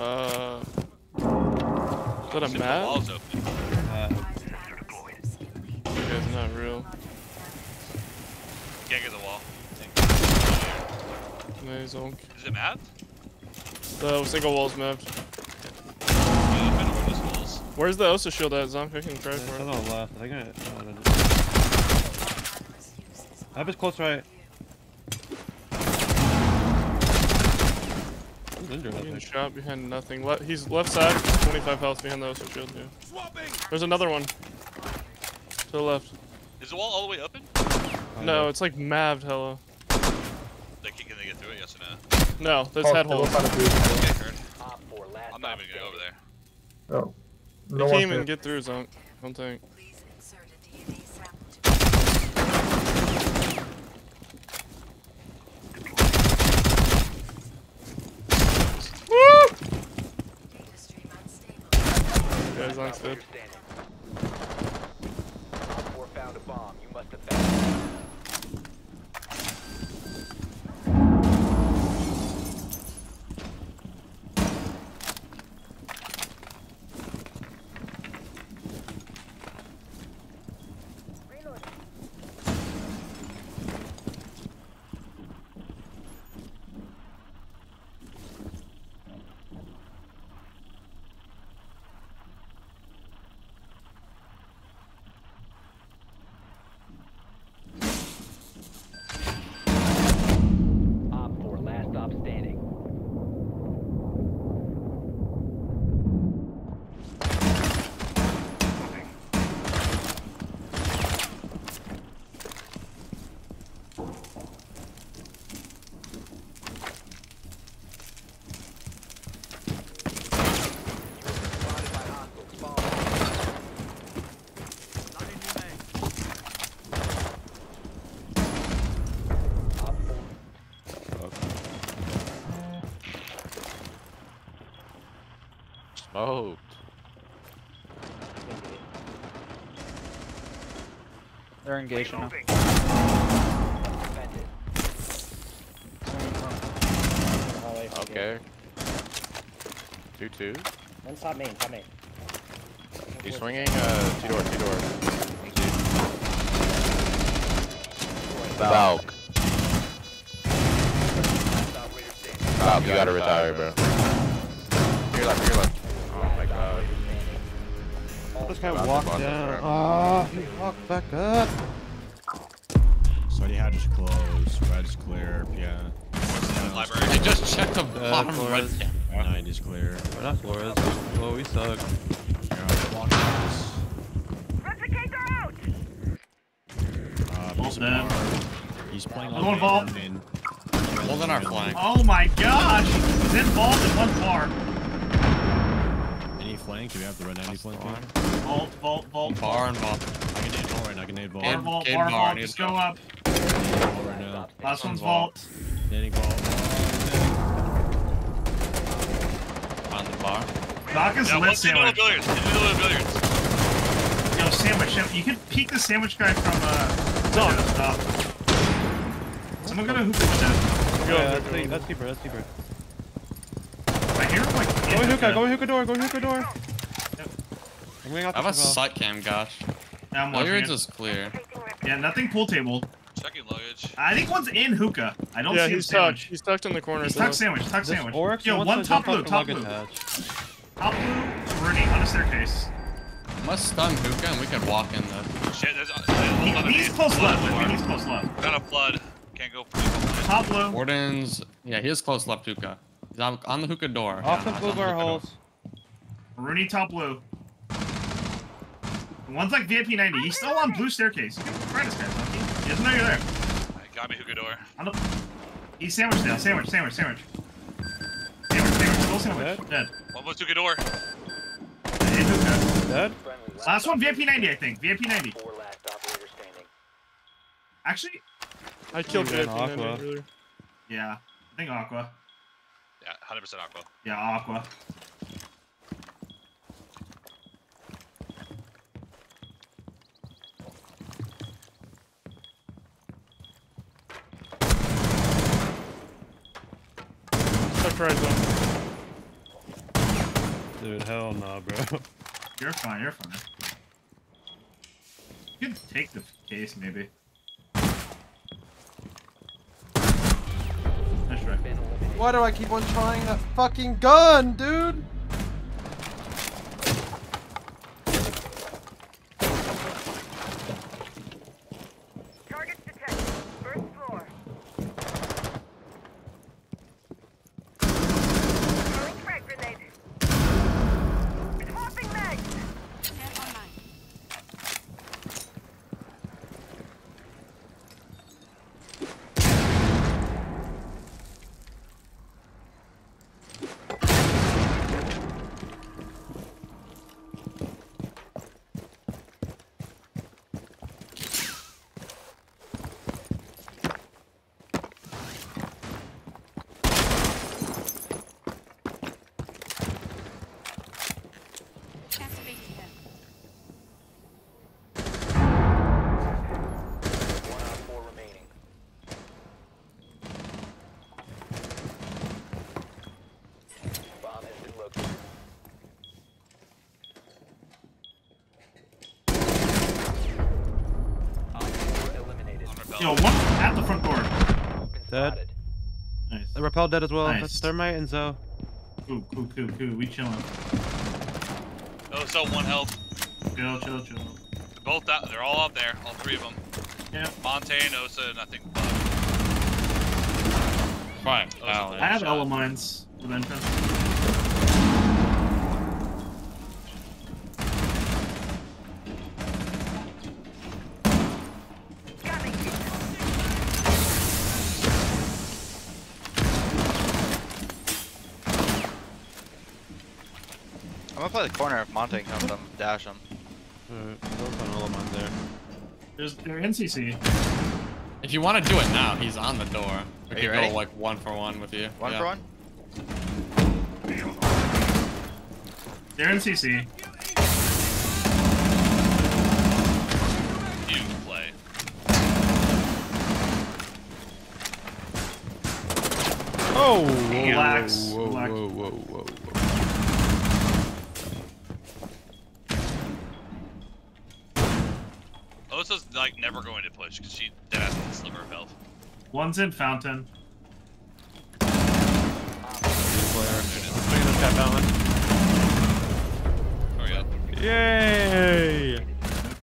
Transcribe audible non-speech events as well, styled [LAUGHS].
Uh. Is that a See if the map? wall's open. Uh, Okay, it's not real. Can't get the wall. Nice, zonk. Is it mad? The single wall's mapped. Yeah, open over those walls. Where's the Osa shield at, Zonk? I can try it's for on it. the left. I think I. Oh, no, no. I have his close right. He's injured, I shot behind nothing. Le he's left side, 25 health behind the Osa shield, yeah. There's another one. To the left. Is the wall all the way open? Uh, no, it's like maved hella. Like, can they get through it? Yes or no? No, there's Oh, head they holes. both had a boost. Okay, heard. Op 4, last I'm not even gonna go over there. Oh. You No can't even get through, Zonk. I don't think. Zonk's dead. Op 4 found a bomb. You must defend. Op Smoked. They're engaged now. defended. Okay. Two two. One top main, top main. He's swinging. Uh, two door, two door. Valk. Last. Valk, you gotta retire, bro. Your left, your left. Oh my god. This guy Not the walked down. bro. Ah, he walked back up. Sweaty hatch is closed. Red is clear. Yeah. Library. I just checked the Uh, bottom Flores. right. Nine is clear. We're not Flores. Oh, we suck. Yeah, block this. Uh, piece of dead. He's playing Another on one vault. main. Holding our flank. Oh my gosh! He's involved in one far. Any flank? Do we have the red 90 flank? Fine. Vault, vault, vault. Bar and ball. I can nade vault right now. I can nade vault. Bar, Kid- vault, kid bar, bar, vault. Just go go. up. Vault right now. Last one's vault. vault. Nading vault. On the bar. Knock us Yeah, lit one's in the middle of sandwich. billiards. In the middle of billiards. Yo, sandwich. You can peek the sandwich guy from uh. Zone. Stop. Someone got a hoop dead. Go, Yeah, go, that's, go, deep, go. that's deeper, that's deeper. I hear him like. Go in in hookah, hookah. go hookah door, go hookah door. I'm going out I have a the sight cam, gosh. Yeah, I'm watching Billiards it. is clear. Yeah, nothing pool table. Checking luggage. I think one's in hookah. I don't Yeah, see him he's tucked. He's tucked in the corner. He's tucked sandwich, tuck This sandwich. Oryx Yo, one top blue, top blue. hatch. Top blue, Rudy on the staircase. Let's stun hookah and we can walk in the. Shit, there's a. He, there's he's close flood left. door. He's close left. Got a flood. Can't go. Top blue. Warden's. Yeah, he is close left hookah. He's on, on the hookah door. Off Yeah, the blue bar hookah door. holes. Rooney top blue. One's like VIP 90. He's still on blue staircase. You can try this guy, Lucky. He doesn't know you're there. Got me hookah door. I don't... He's sandwiched down. Sandwich, sandwich, sandwich. Sandwich, sandwich. Still sandwich. Dead? Dead. One was hookah door. In. Dead? Last one VIP 90, I think. VIP 90. Four last operator standing. Actually, I killed VIP 90 earlier. yeah. I think Aqua. Yeah, 100% aqua. Yeah, Aqua. Tucked right zone. Dude, hell nah, bro. [LAUGHS] You're fine, you're fine. You can take the case, maybe. Why do I keep on trying that fucking gun, dude? Yo, one at the front door. Dead. Nice. The repel dead as well. Nice. That's thermite and Zo. Cool, cool, cool, cool. We chilling. Oh, so one health. Chill, chill, chill. They're both out. They're all up there. All three of them. Yeah. Montagne, Osa, and I think Bug. Fine. Osa's I have shot. elements with entrance. Gonna play the corner if Monte comes, I'm dash him. Alright, Zo's on all of mine there. There's they're NCC. If you want to do it now, he's on the door. We Are could you go like one for one with you. One yeah. for one? They're NCC. You play. Oh! Relax, Osa's like never going to push because she dead ass has a sliver of health. One's in fountain. Player. Let's bring this guy fountain. Hurry oh, up. Yay!